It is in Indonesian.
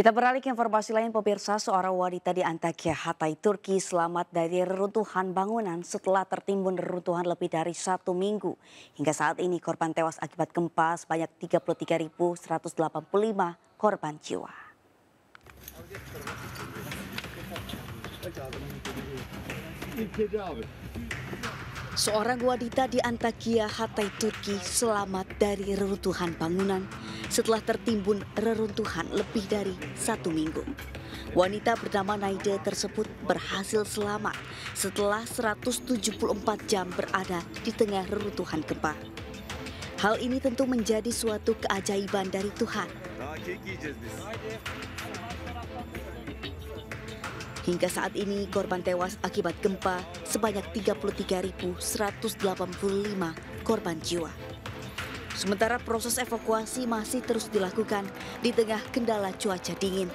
Kita beralih ke informasi lain pemirsa, seorang wanita di Antakya, Hatay, Turki selamat dari reruntuhan bangunan setelah tertimbun reruntuhan lebih dari satu minggu. Hingga saat ini korban tewas akibat gempa sebanyak 33.185 korban jiwa. Seorang wanita di Antakya, Hatay, Turki selamat dari reruntuhan bangunan setelah tertimbun reruntuhan lebih dari satu minggu. Wanita bernama Naide tersebut berhasil selamat setelah 174 jam berada di tengah reruntuhan gempa. Hal ini tentu menjadi suatu keajaiban dari Tuhan. Hingga saat ini korban tewas akibat gempa sebanyak 33.185 korban jiwa. Sementara proses evakuasi masih terus dilakukan di tengah kendala cuaca dingin